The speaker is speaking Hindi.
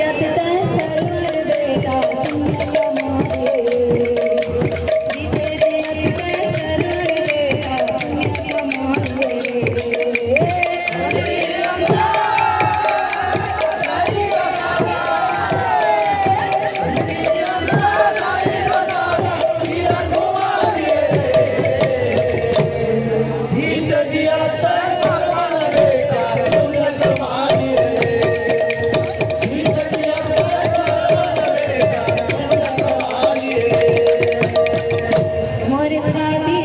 यत सर्व बेटा। hati.